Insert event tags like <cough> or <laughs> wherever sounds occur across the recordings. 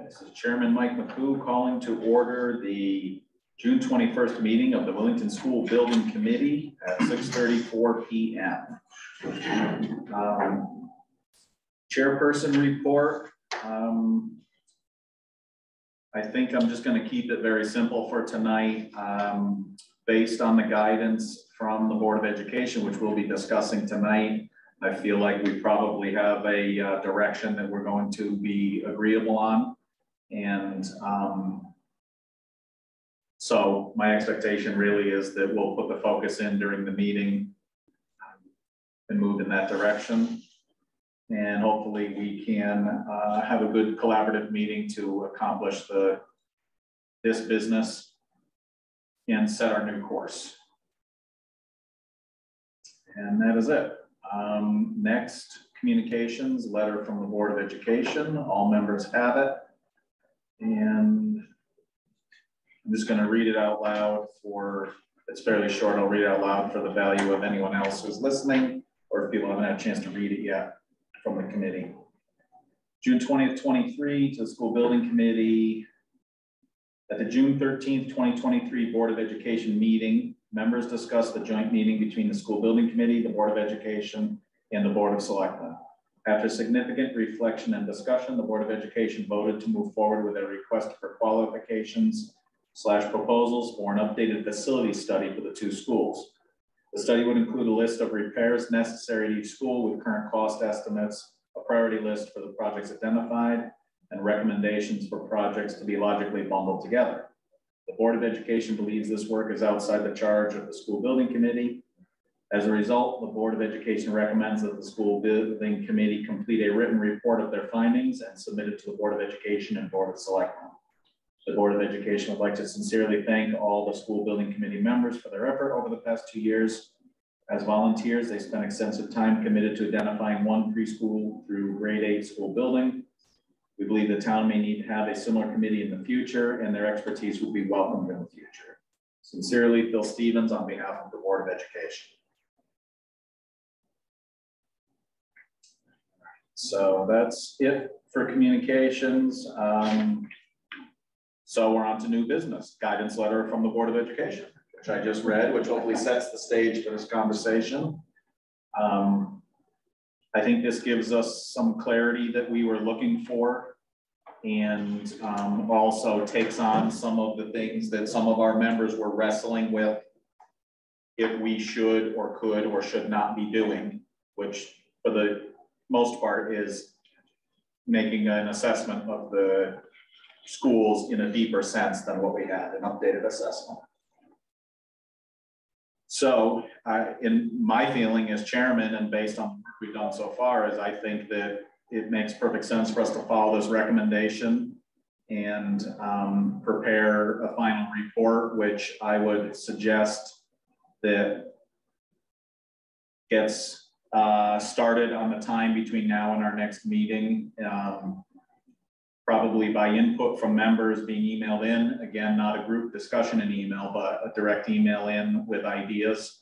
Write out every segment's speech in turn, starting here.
this is Chairman Mike McCoo calling to order the June twenty-first meeting of the Willington School Building Committee at six thirty-four P M. Um, Chairperson report, um, I think I'm just gonna keep it very simple for tonight, um, based on the guidance from the Board of Education, which we'll be discussing tonight. I feel like we probably have a uh, direction that we're going to be agreeable on. And um, so my expectation really is that we'll put the focus in during the meeting and move in that direction. And hopefully we can uh, have a good collaborative meeting to accomplish the this business and set our new course. And that is it. Um, next, communications, letter from the Board of Education. All members have it. And I'm just gonna read it out loud for, it's fairly short, I'll read it out loud for the value of anyone else who's listening, or if people haven't had a chance to read it yet from the committee. June 20th, 23 to the School Building Committee. At the June 13th, 2023 Board of Education meeting, members discussed the joint meeting between the School Building Committee, the Board of Education, and the Board of Selectmen. After significant reflection and discussion, the Board of Education voted to move forward with a request for qualifications slash proposals for an updated facility study for the two schools. The study would include a list of repairs necessary at each school with current cost estimates, a priority list for the projects identified, and recommendations for projects to be logically bundled together. The Board of Education believes this work is outside the charge of the school building committee. As a result, the Board of Education recommends that the school building committee complete a written report of their findings and submit it to the Board of Education and Board of Selectmen. The Board of Education would like to sincerely thank all the school building committee members for their effort over the past two years. As volunteers, they spent extensive time committed to identifying one preschool through grade eight school building. We believe the town may need to have a similar committee in the future and their expertise will be welcomed in the future. Sincerely, Phil Stevens on behalf of the Board of Education. So that's it for communications. Um, so we're on to new business, guidance letter from the Board of Education, which I just read, which hopefully sets the stage for this conversation. Um, I think this gives us some clarity that we were looking for and um, also takes on some of the things that some of our members were wrestling with if we should or could or should not be doing, which for the most part is making an assessment of the schools in a deeper sense than what we had, an updated assessment. So I, in my feeling as chairman and based on what we've done so far is I think that it makes perfect sense for us to follow this recommendation and um, prepare a final report, which I would suggest that gets uh, started on the time between now and our next meeting. Um, probably by input from members being emailed in. Again, not a group discussion and email, but a direct email in with ideas.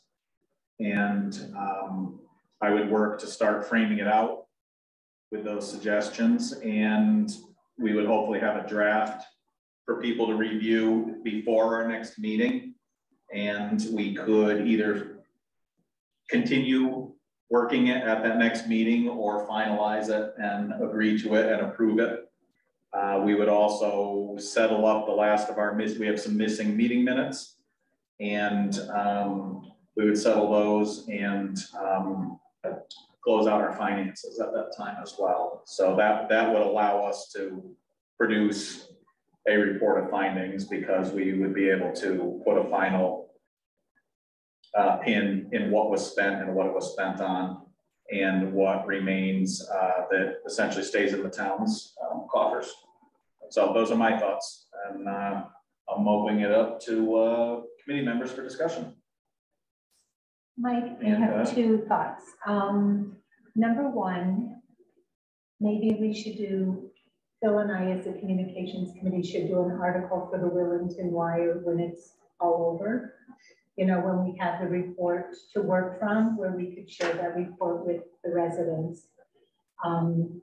And um, I would work to start framing it out with those suggestions. And we would hopefully have a draft for people to review before our next meeting. And we could either continue working it at that next meeting or finalize it and agree to it and approve it uh, we would also settle up the last of our, miss. we have some missing meeting minutes. And um, we would settle those and um, close out our finances at that time as well. So that, that would allow us to produce a report of findings because we would be able to put a final uh, pin in what was spent and what it was spent on and what remains uh, that essentially stays in the town's um, coffers. So those are my thoughts, and uh, I'm opening it up to uh, committee members for discussion. Mike, I have uh, two thoughts. Um, number one, maybe we should do, Phil and I as the communications committee should do an article for the Willington Wire when it's all over you know, when we have the report to work from, where we could share that report with the residents. Um,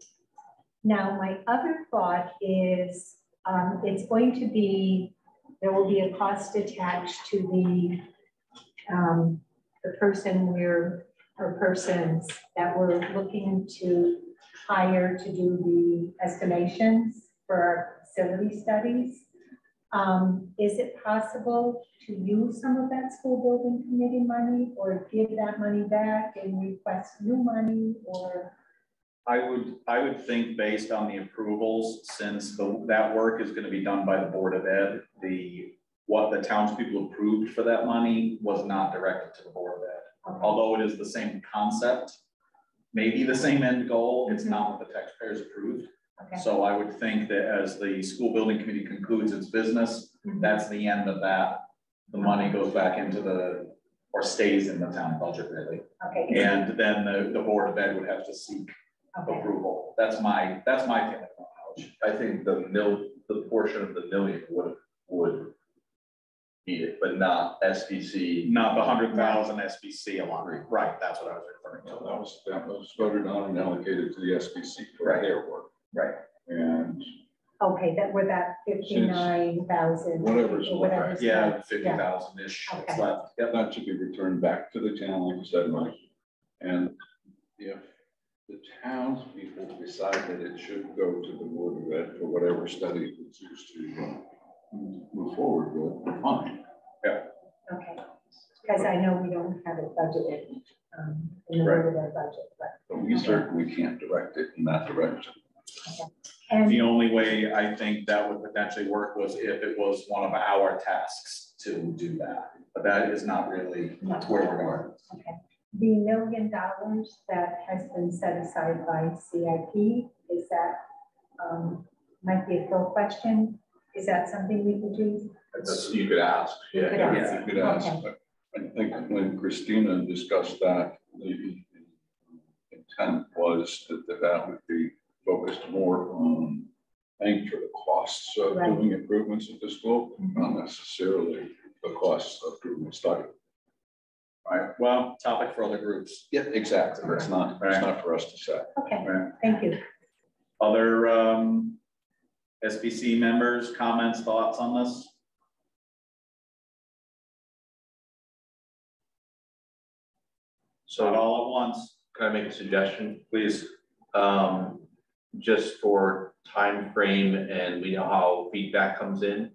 Now, my other thought is, um, it's going to be, there will be a cost attached to the, um, the person we're, or persons that we're looking to hire to do the estimations for our facility studies. Um, is it possible to use some of that school building committee money or give that money back and request new money or? I would, I would think based on the approvals, since the, that work is gonna be done by the Board of Ed, the, what the townspeople approved for that money was not directed to the Board of Ed. Although it is the same concept, maybe the same end goal, it's not what the taxpayers approved. Okay, So I would think that as the school building committee concludes its business, Mhm. that's the end of that. The money goes back into the, or stays in the town budget really. okay, And then the, the board of ed would have to seek okay, approval. That's my, that's my feeling. on I think the mil, the portion of the million would, would need it, but not SBC. Not the hundred thousand SBC allotment, right, that's what I was referring So to. that was, that was voted on and allocated to the SBC for Right. their work. Right. And okay, that, were that fifty-nine thousand? Whatever's left, Yeah, fifty thousand-ish that's Okay. left. Yep. that should be returned back to the town, like you said, Mike. And if the townspeople decide that it should go to the board of ed for whatever study it choose to uh, move forward with, fine. Yeah. Okay, because I know we don't have it budgeted, um, in the of Ed budget, but, But we certainly can't direct it in that direction. And, The only way I think that would potentially work was if it was one of our tasks to do that. But that is not really No. where we're going. okay. The million dollars that has been set aside by CIP, is that, um, might be a full question, is that something we could do? That's, you could ask, We could yeah. ask. You could ask, Okay. I think when Christina discussed that, the intent was that that that would be focused more on paying for the costs of Right. doing improvements at the school, not necessarily the costs of doing the study. Right, well, topic for other groups. Yeah, exactly. It's not, it's not for us to say. Okay, Right. thank you. Other um SBC members, comments, thoughts on this? So So all at once, can I make a suggestion? please. Um, just for time frame and we know how feedback comes in.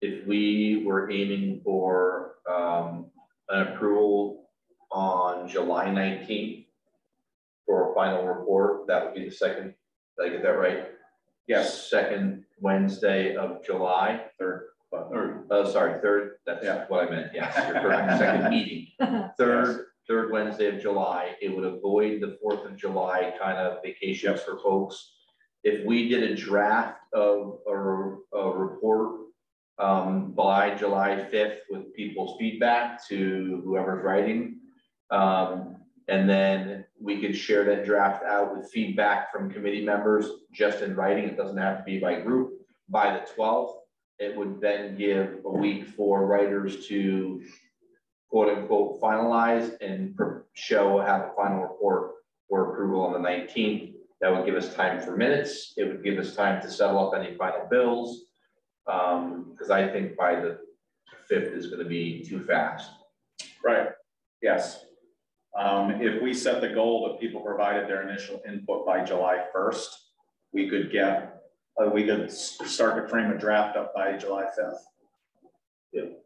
If we were aiming for, um, an approval on July nineteenth for a final report, that would be the second, did I get that right? Yes, Second Wednesday of July, third, but Or oh, sorry, third, that's Yeah. what I meant, yes, you're correct, <laughs> second meeting. <laughs> Third, third Wednesday of July, it would avoid the Fourth of July kind of vacations for folks. If we did a draft of a, a report um, by July fifth with people's feedback to whoever's writing. Um, and then we could share that draft out with feedback from committee members, just in writing, it doesn't have to be by group, by the twelfth. It would then give a week for writers to quote unquote finalize and show, have a final report for approval on the nineteenth. That would give us time for minutes. It would give us time to settle up any final bills. Um, because I think by the fifth is gonna be too fast. right, yes. Um, if we set the goal that people provided their initial input by July first, we could get, uh, we could start to frame a draft up by July fifth.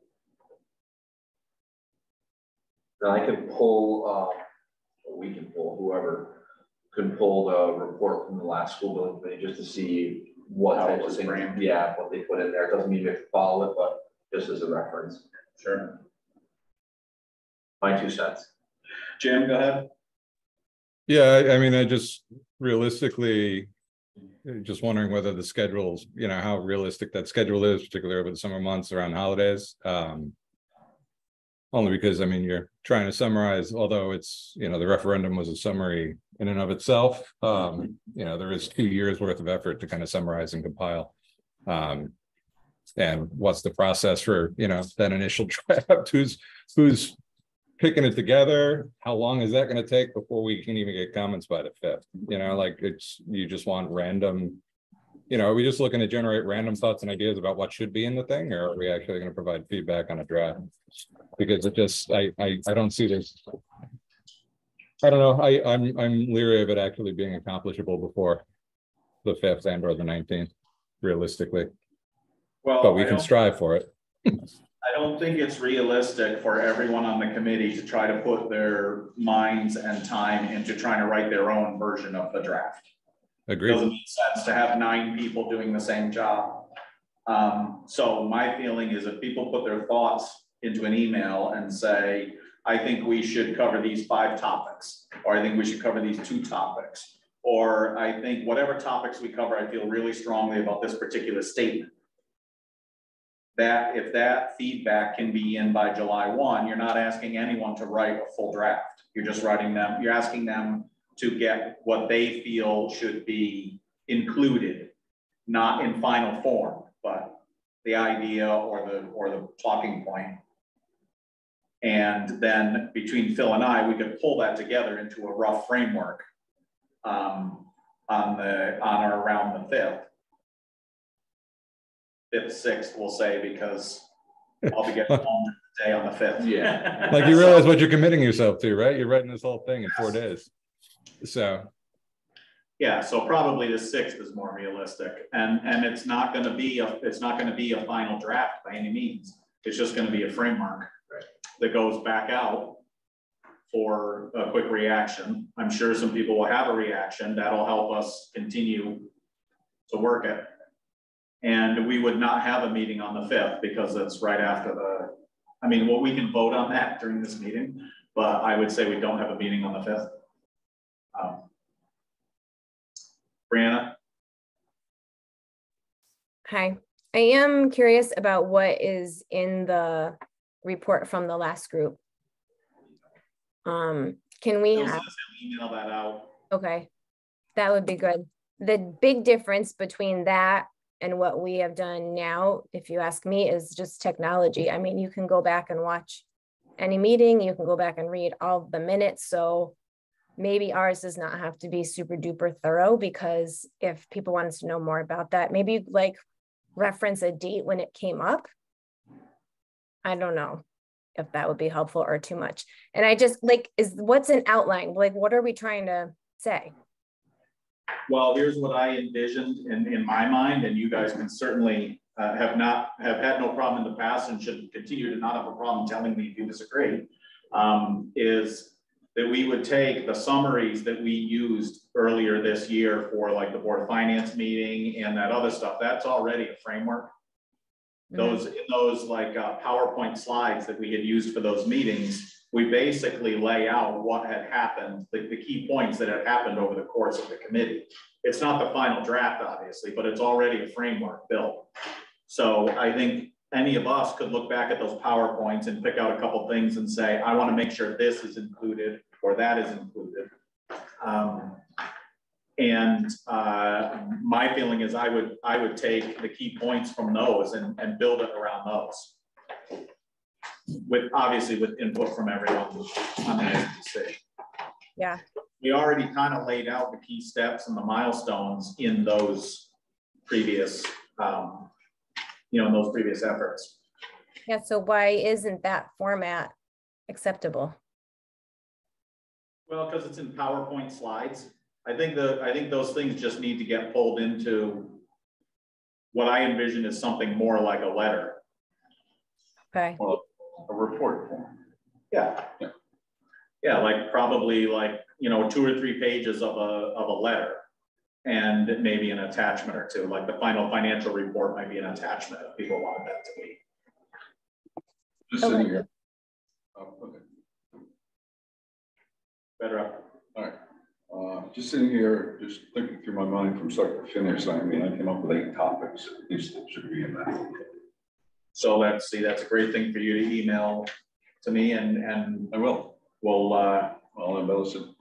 And I can pull, uh, or we can pull, whoever can pull the report from the last school building committee just to see what How types of things, framed. yeah, what they put in there. It Doesn't mean we have to follow it, but just as a reference. Sure. My two cents. Jim, go ahead. Yeah, I, I mean, I just realistically, just wondering whether the schedules, you know, how realistic that schedule is, particularly over the summer months around holidays. Um. Only because, I mean, you're trying to summarize, although it's, you know, the referendum was a summary in and of itself. Um, you know, there is two years worth of effort to kind of summarize and compile. Um. And what's the process for, you know, that initial <laughs> draft? Who's, who's picking it together, how long is that gonna take before we can even get comments by the fifth? You know, like it's, you just want random. You know, are we just looking to generate random thoughts and ideas about what should be in the thing, or are we actually gonna provide feedback on a draft? Because it just, I, I, I don't see this. I don't know, I, I'm, I'm leery of it actually being accomplishable before the fifth and or the nineteenth, realistically, Well, but we I can don't- strive for it. I don't think it's realistic for everyone on the committee to try to put their minds and time into trying to write their own version of the draft. Agreed. Doesn't make sense to have nine people doing the same job. Um, so my feeling is if people put their thoughts into an email and say, I think we should cover these five topics, or I think we should cover these two topics. Or I think whatever topics we cover, I feel really strongly about this particular statement. That, if that feedback can be in by July one, you're not asking anyone to write a full draft. You're just writing them, you're asking them to get what they feel should be included, not in final form, but the idea or the, or the talking point. And then between Phil and I, we could pull that together into a rough framework um, on the, on or around the fifth. Fifth, sixth, we'll say, because I'll be getting home day on the fifth. Yeah. Like you realize what you're committing yourself to, right? You're writing this whole thing in four days. So, Yeah, so probably the sixth is more realistic, and, and it's not gonna be, a it's not gonna be a final draft by any means. It's just gonna be a framework. That goes back out for a quick reaction. I'm sure some people will have a reaction, that'll help us continue to work it. And we would not have a meeting on the fifth, because it's right after the, I mean, well, we can vote on that during this meeting, but I would say we don't have a meeting on the fifth. Um, Brianna, Hi, I am curious about what is in the report from the last group. Um, can we have, email that out. okay, that would be good. The big difference between that and what we have done now, if you ask me, is just technology. I mean, you can go back and watch any meeting, you can go back and read all the minutes, so maybe ours does not have to be super duper thorough, because if people wanted to know more about that, maybe like reference a date when it came up. I don't know if that would be helpful or too much. And I just like, is what's an outline? Like, what are we trying to say? Well, here's what I envisioned in, in my mind, and you guys can certainly uh, have not, have had no problem in the past and should continue to not have a problem telling me if you disagree. Um, is that we would take the summaries that we used earlier this year for like the Board of Finance meeting and that other stuff, that's already a framework. Those, in those like uh, PowerPoint slides that we had used for those meetings, we basically lay out what had happened, the, the key points that had happened over the course of the committee. It's not the final draft, obviously, but it's already a framework built. So I think any of us could look back at those PowerPoints and pick out a couple things and say, I want to make sure this is included or that is included. Um, and uh, my feeling is I would, I would take the key points from those and, and build it around those. With, obviously with input from everyone on the SBC. Yeah. We already kind of laid out the key steps and the milestones in those previous, um, you know, in those previous efforts. Yeah, so why isn't that format acceptable? Well, because it's in PowerPoint slides. I think the, I think those things just need to get pulled into what I envision is something more like a letter. Okay, Well A report form. Yeah. Yeah, like probably like, you know, two or three pages of a, of a letter. And maybe an attachment or two, like the final financial report might be an attachment if people wanted that to be. Just sitting Okay. here. Oh, okay. Better up. All right, uh, just sitting here, just thinking through my mind from start to finish, I mean, I came up with eight topics, at least that should be in that. So let's see, that's a great thing for you to email to me and, and I will, we'll, uh, I'll embellish it a little bit.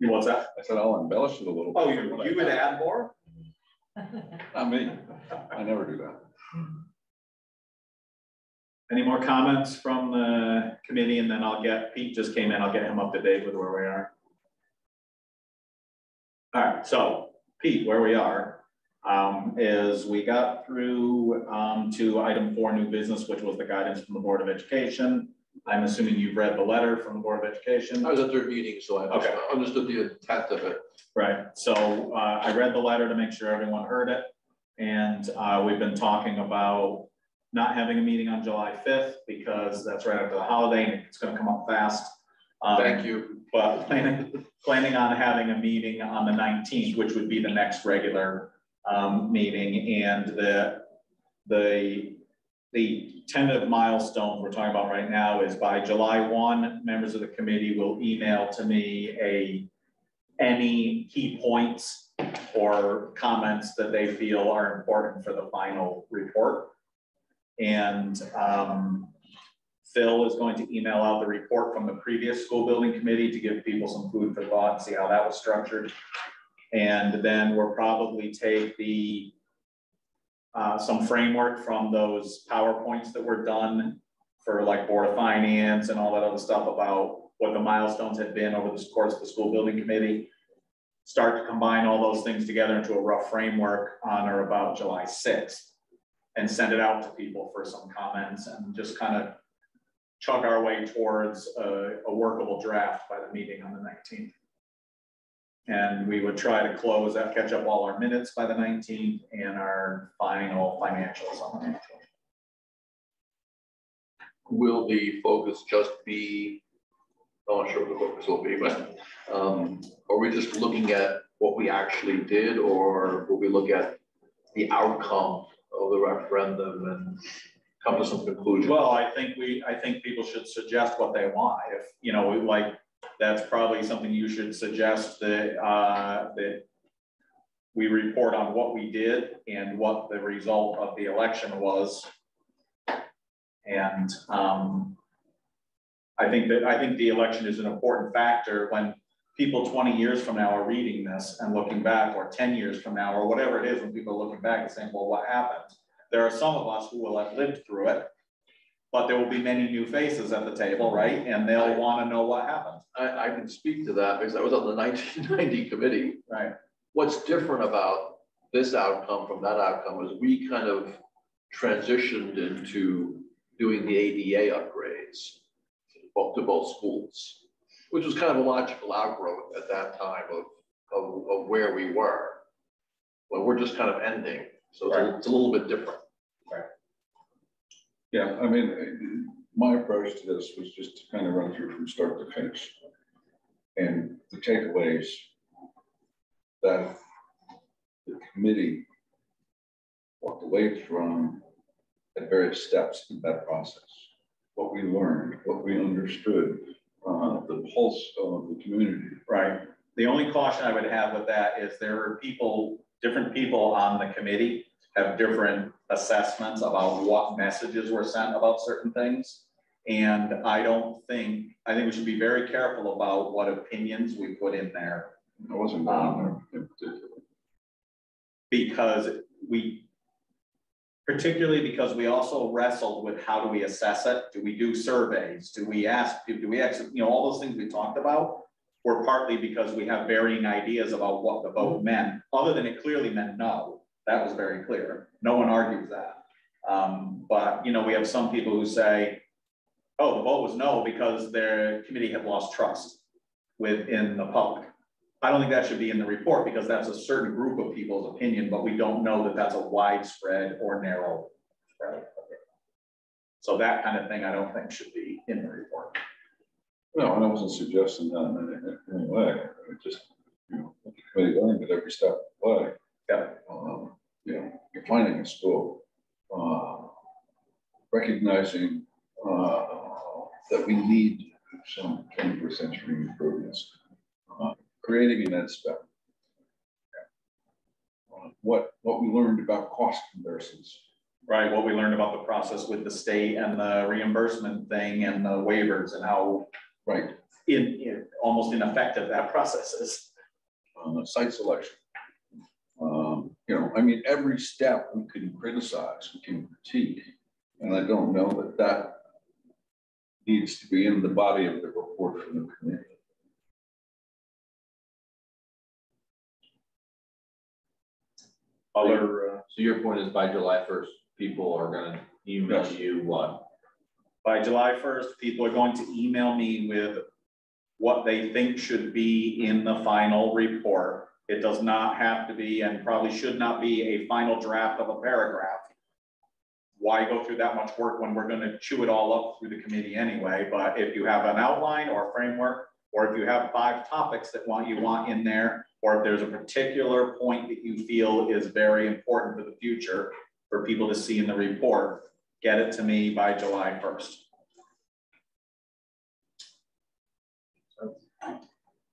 What's that? I said I'll embellish it a little. Oh, you, you would add more? Not me, I never do that. Any more comments from the committee and then I'll get, Pete just came in, I'll get him up to date with where we are. All right, so Pete, where we are, um, is we got through, um, to item four, new business, which was the guidance from the Board of Education. I'm assuming you've read the letter from the Board of Education. I was at their meeting, so I Okay. understood the intent of it. Right, so uh, I read the letter to make sure everyone heard it. And uh, we've been talking about not having a meeting on July fifth because that's right after the holiday and it's gonna come up fast. Um, Thank you. But planning, planning on having a meeting on the nineteenth, which would be the next regular um, meeting and the, the, the tentative milestones we're talking about right now is by July one, members of the committee will email to me a any key points or comments that they feel are important for the final report. And um, Phil is going to email out the report from the previous school building committee to give people some food for thought, and see how that was structured. And then we'll probably take the uh, some framework from those PowerPoints that were done for like Board of Finance and all that other stuff about what the milestones had been over the course of the school building committee. Start to combine all those things together into a rough framework on or about July sixth. And send it out to people for some comments and just kind of chug our way towards a, a workable draft by the meeting on the nineteenth. And we would try to close that, catch up all our minutes by the nineteenth and our final financials on the nineteenth. Will the focus just be, I'm not sure what the focus will be, but um, are we just looking at what we actually did or will we look at the outcome of the referendum and come to some conclusion? Well, I think we, I think people should suggest what they want. If, you know, we like, that's probably something you should suggest that, uh, that we report on what we did and what the result of the election was. And, um, I think that, I think the election is an important factor when people twenty years from now are reading this and looking back, or ten years from now, or whatever it is, when people are looking back and saying, well, what happened? There are some of us who will have lived through it, but there will be many new faces at the table, right? And they'll want to know what happened. I, I can speak to that because I was on the <laughs> nineteen ninety committee. Right. What's different about this outcome from that outcome is we kind of transitioned into doing the ADA upgrades to both, schools, which was kind of a logical outgrowth at that time of, of, of where we were. But we're just kind of ending, so it's a- it's a little bit different. Yeah, I mean, my approach to this was just to kind of run through from start to finish. And the takeaways that the committee walked away from at various steps in that process. What we learned, what we understood, uh, the pulse of the community. Right. The only caution I would have with that is there are people, different people on the committee have different assessments about what messages were sent about certain things. And I don't think, I think we should be very careful about what opinions we put in there I wasn't there in particular. because we, particularly because we also wrestled with how do we assess it? Do we do surveys? Do we ask, do do we actually, you know, all those things we talked about were partly because we have varying ideas about what the vote meant, other than it clearly meant no. That was very clear. No one argues that. Um, but, you know, we have some people who say, oh, the vote was no because their committee had lost trust within the public. I don't think that should be in the report because that's a certain group of people's opinion, but we don't know that that's a widespread or narrow spread. So that kind of thing I don't think should be in the report. No, and I wasn't suggesting that in any- way, I just, you know, the committee learned at every step of the way. Yeah. Um, you know, you're finding a school, uh, recognizing, uh, that we need some twenty-first century improvements. uh, Creating an ed spec. Uh, What, what we learned about cost comparisons, Right, what we learned about the process with the state and the reimbursement thing and the waivers and how right, in, in, almost ineffective that process is. uh, site selection. You know, I mean, every step we can criticize, we can critique. And I don't know that that needs to be in the body of the report from the committee. Other, uh, So your point is by July first, people are gonna email Yes. you what? by July first, people are going to email me with what they think should be in the final report. It does not have to be, and probably should not be, a final draft of a paragraph. Why go through that much work when we're gonna chew it all up through the committee anyway? But if you have an outline or a framework, or if you have five topics that want, you want in there, or if there's a particular point that you feel is very important for the future for people to see in the report, get it to me by July first.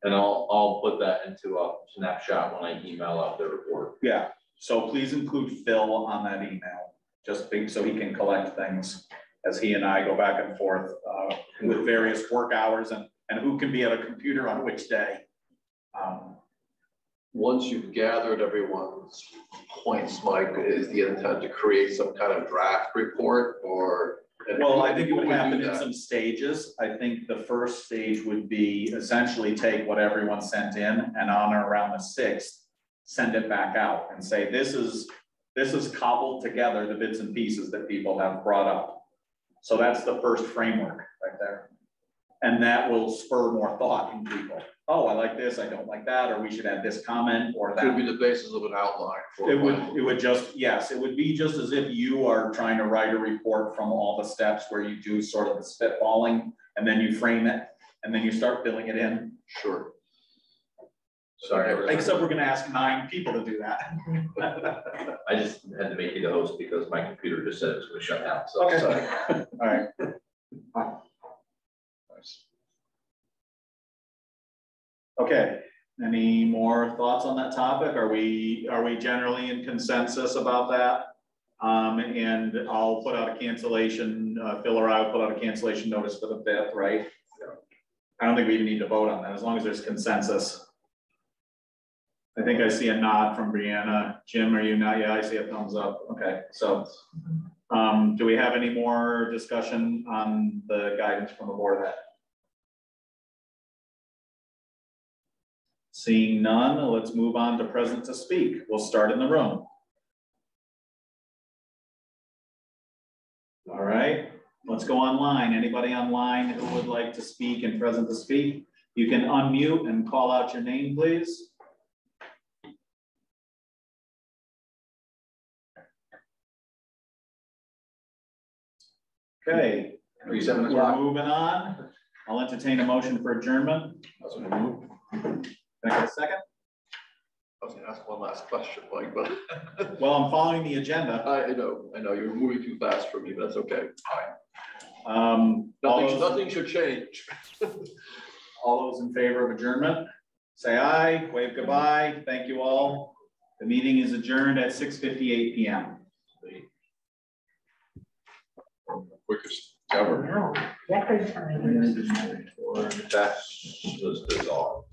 And I'll, I'll put that into a snapshot when I email out the report. Yeah, so please include Phil on that email, just be- so he can collect things as he and I go back and forth uh, with various work hours and, and who can be at a computer on which day. Um, once you've gathered everyone's points, Mike, is the intent to create some kind of draft report or? Well, I think it would happen in some stages. I think the first stage would be essentially take what everyone sent in and on or around the sixth, send it back out and say, this is, this is cobbled together, the bits and pieces that people have brought up. So that's the first framework right there. And that will spur more thought in people. Oh, I like this, I don't like that, or we should add this comment or that. Could be the basis of an outline for. It would, it would just, yes, it would be just as if you are trying to write a report from all the steps where you do sort of the spitballing, and then you frame it, and then you start filling it in. Sure. Sorry, Except we're gonna ask nine people to do that. <laughs> I just had to make you the host because my computer just said it was gonna shut down, so Okay. sorry. All right, <laughs> okay. Any more thoughts on that topic? Are we, are we generally in consensus about that? Um, and I'll put out a cancellation, uh, Phil or I will put out a cancellation notice for the fifth, right? I don't think we even need to vote on that, as long as there's consensus. I think I see a nod from Brianna. Jim, are you not? Yeah, I see a thumbs up. Okay, so. Um, do we have any more discussion on the guidance from the board that? Seeing none, let's move on to present to speak. We'll start in the room. All right, let's go online. Anybody online who would like to speak and present to speak? You can unmute and call out your name, please. Okay, we're moving on. I'll entertain a motion for adjournment. Can I get a second? I was gonna ask one last question, Mike, but <laughs> Well, I'm following the agenda. I, I know, I know, you're moving too fast for me, but that's okay. Um, all Nothing, those, nothing should change. <laughs> all those in favor of adjournment, say aye, wave goodbye. Thank you all. The meeting is adjourned at six fifty-eight PM. Quickest ever. Record time. That's was dissolved.